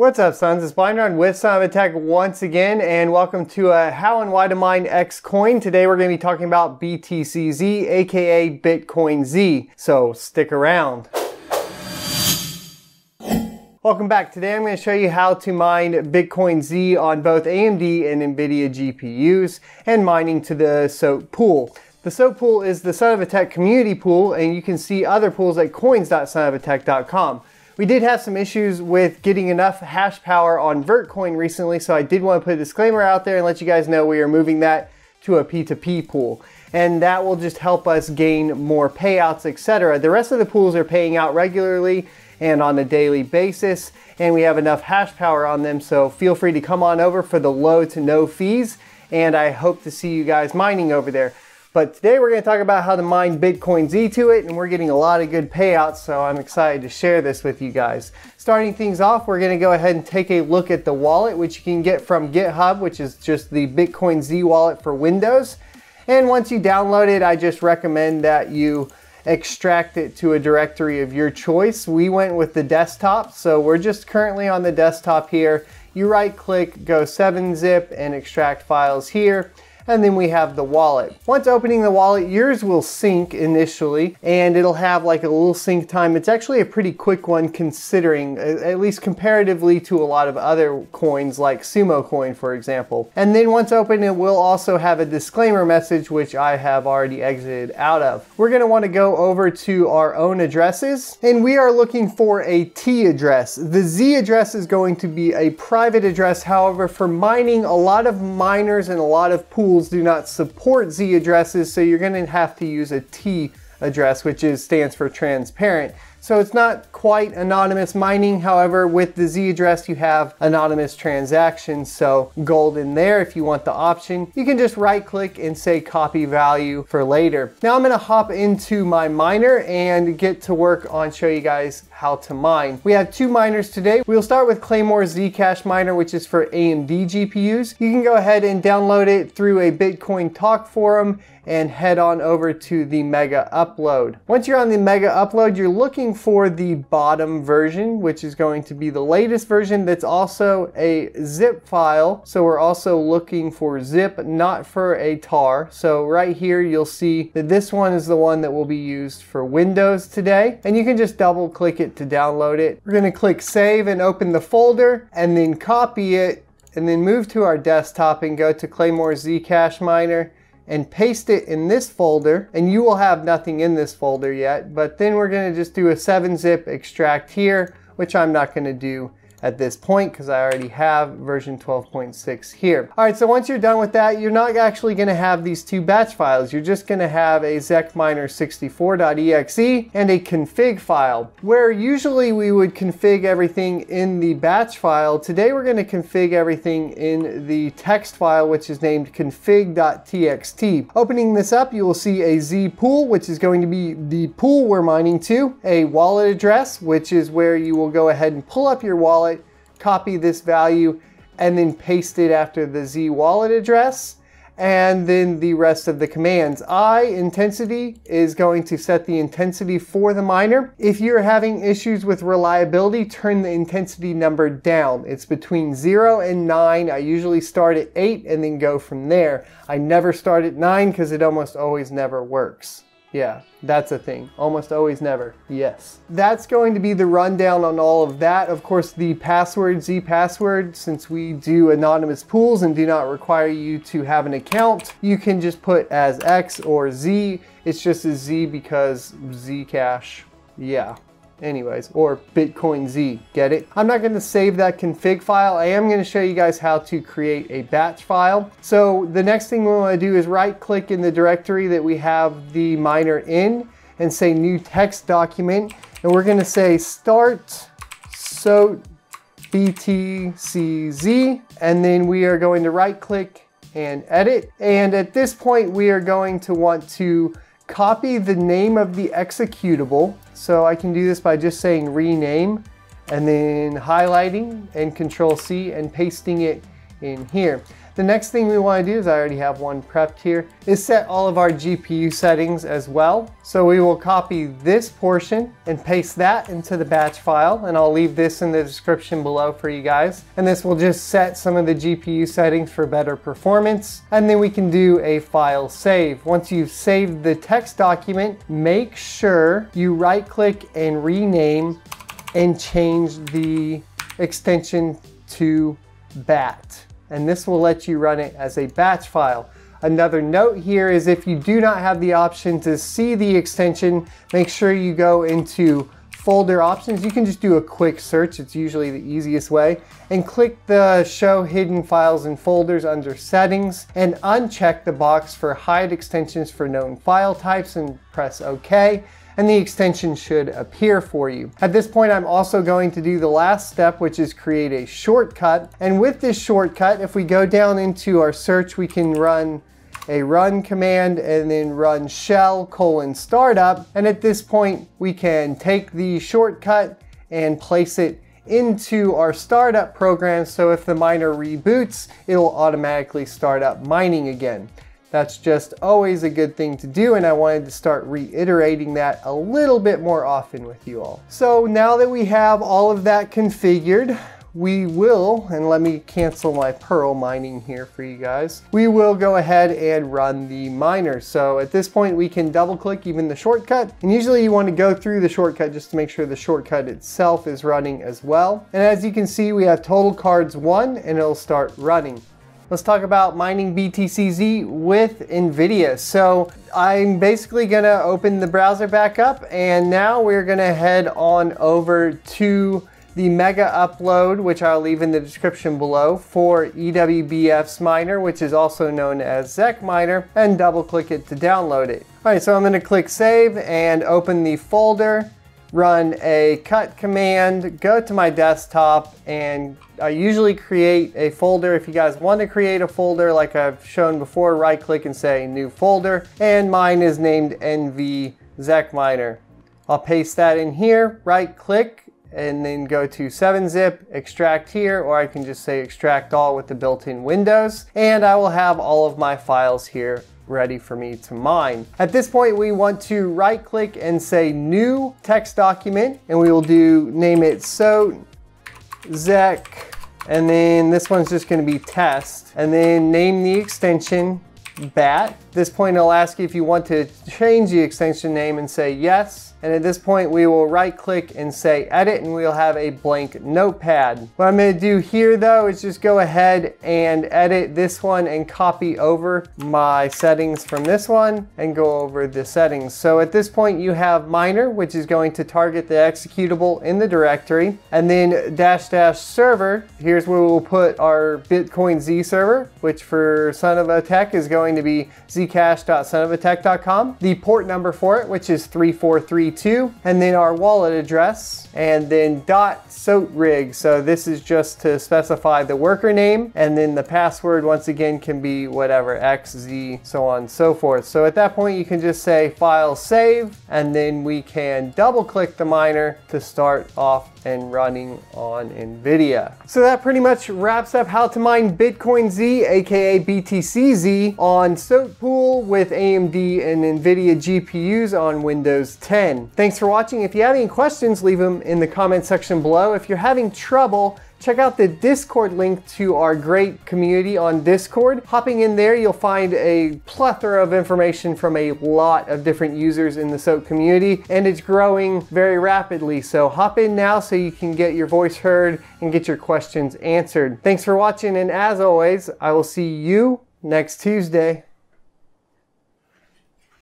What's up sons, it's BlindRun with Son of Tech once again and welcome to a how and why to mine X coin. Today we're going to be talking about BTCZ aka Bitcoin Z, so stick around. Welcome back. Today I'm going to show you how to mine Bitcoin Z on both AMD and NVIDIA GPUs and mining to the SOAT pool. The SOAT pool is the Son of a Tech community pool and you can see other pools at coins.sonofatech.com. We did have some issues with getting enough hash power on Vertcoin recently, so I did want to put a disclaimer out there and let you guys know we are moving that to a P2P pool. And that will just help us gain more payouts, etc. The rest of the pools are paying out regularly and on a daily basis, and we have enough hash power on them, so feel free to come on over for the low to no fees, and I hope to see you guys mining over there. But today we're going to talk about how to mine Bitcoin Z to it, and we're getting a lot of good payouts, so I'm excited to share this with you guys. Starting things off, we're going to go ahead and take a look at the wallet, which you can get from GitHub, which is just the Bitcoin Z wallet for Windows. And once you download it, I just recommend that you extract it to a directory of your choice. We went with the desktop, so we're just currently on the desktop here. You right click, go 7-zip, and extract files here and then we have the wallet. Once opening the wallet, yours will sync initially and it'll have like a little sync time. It's actually a pretty quick one considering, at least comparatively to a lot of other coins like Sumokoin for example. And then once open, it will also have a disclaimer message which I have already exited out of. We're gonna wanna go over to our own addresses and we are looking for a T address. The Z address is going to be a private address. However, for mining, a lot of miners and a lot of pools tools do not support Z addresses, so you're going to have to use a T address, which is stands for transparent. So it's not quite anonymous mining. However, with the Z address, you have anonymous transactions. So gold in there if you want the option. You can just right click and say copy value for later. Now I'm gonna hop into my miner and get to work on show you guys how to mine. We have two miners today. We'll start with Claymore Zcash miner, which is for AMD GPUs. You can go ahead and download it through a Bitcoin talk forum and head on over to the Mega Upload. Once you're on the Mega Upload, you're looking for the bottom version, which is going to be the latest version that's also a zip file. So we're also looking for zip, not for a tar. So right here, you'll see that this one is the one that will be used for Windows today. And you can just double click it to download it. We're gonna click save and open the folder and then copy it and then move to our desktop and go to Claymore Zcash Miner and paste it in this folder and you will have nothing in this folder yet but then we're going to just do a 7-zip extract here which I'm not going to do at this point because I already have version 12.6 here. All right, so once you're done with that, you're not actually going to have these two batch files. You're just going to have a zecminer64.exe and a config file. Where usually we would config everything in the batch file, today we're going to config everything in the text file, which is named config.txt. Opening this up, you will see a Z pool, which is going to be the pool we're mining to, a wallet address, which is where you will go ahead and pull up your wallet copy this value, and then paste it after the Z wallet address and then the rest of the commands. I intensity is going to set the intensity for the miner. If you're having issues with reliability, turn the intensity number down. It's between zero and nine. I usually start at eight and then go from there. I never start at nine because it almost always never works. Yeah, that's a thing. Almost always never. Yes. That's going to be the rundown on all of that. Of course, the password, Z password, since we do anonymous pools and do not require you to have an account, you can just put as X or Z. It's just a Z because Zcash. Yeah anyways, or Bitcoin Z, get it? I'm not gonna save that config file. I am gonna show you guys how to create a batch file. So the next thing we wanna do is right click in the directory that we have the miner in and say new text document. And we're gonna say start so BTCZ, and then we are going to right click and edit. And at this point, we are going to want to copy the name of the executable. So I can do this by just saying rename and then highlighting and control C and pasting it in here. The next thing we want to do is I already have one prepped here is set all of our GPU settings as well. So we will copy this portion and paste that into the batch file and I'll leave this in the description below for you guys. And this will just set some of the GPU settings for better performance and then we can do a file save. Once you've saved the text document, make sure you right click and rename and change the extension to BAT and this will let you run it as a batch file. Another note here is if you do not have the option to see the extension, make sure you go into folder options. You can just do a quick search, it's usually the easiest way, and click the show hidden files and folders under settings and uncheck the box for hide extensions for known file types and press OK and the extension should appear for you. At this point, I'm also going to do the last step, which is create a shortcut. And with this shortcut, if we go down into our search, we can run a run command and then run shell colon startup. And at this point, we can take the shortcut and place it into our startup program. So if the miner reboots, it'll automatically start up mining again. That's just always a good thing to do and I wanted to start reiterating that a little bit more often with you all. So now that we have all of that configured, we will, and let me cancel my Pirl mining here for you guys, we will go ahead and run the miner. So at this point we can double click even the shortcut, and usually you want to go through the shortcut just to make sure the shortcut itself is running as well. And as you can see we have total cards 1 and it'll start running. Let's talk about mining BTCZ with NVIDIA. So I'm basically gonna open the browser back up and now we're gonna head on over to the mega upload, which I'll leave in the description below for EWBF's miner, which is also known as ZecMiner, and double click it to download it. All right, so I'm gonna click save and open the folder run a cut command, go to my desktop, and I usually create a folder. If you guys want to create a folder like I've shown before, right click and say new folder, and mine is named NV ZecMiner. I'll paste that in here, right click, and then go to 7-zip, extract here, or I can just say extract all with the built-in windows, and I will have all of my files here ready for me to mine. At this point, we want to right click and say new text document, and we will do name it so zec, and then this one's just gonna be test, and then name the extension bat. At this point, it'll ask you if you want to change the extension name and say yes. And at this point, we will right click and say edit and we'll have a blank notepad. What I'm gonna do here though is just go ahead and edit this one and copy over my settings from this one and go over the settings. So at this point you have miner, which is going to target the executable in the directory. And then dash dash server, here's where we'll put our Bitcoin Z server, which for Son of a Tech is going to be zcash.sonofatech.com. The port number for it, which is 343 and then our wallet address, and then dot rig. So this is just to specify the worker name, and then the password once again can be whatever, X, Z, so on and so forth. So at that point you can just say file save, and then we can double click the miner to start off and running on NVIDIA. So that pretty much wraps up how to mine Bitcoin Z, aka BTCZ, on Soat Pool with AMD and NVIDIA GPUs on Windows 10. Thanks for watching. If you have any questions, leave in the comment section below. If you're having trouble, check out the Discord link to our great community on Discord. Hopping in there, you'll find a plethora of information from a lot of different users in the SOAT community, and it's growing very rapidly. So hop in now so you can get your voice heard and get your questions answered. Thanks for watching, and as always, I will see you next Tuesday.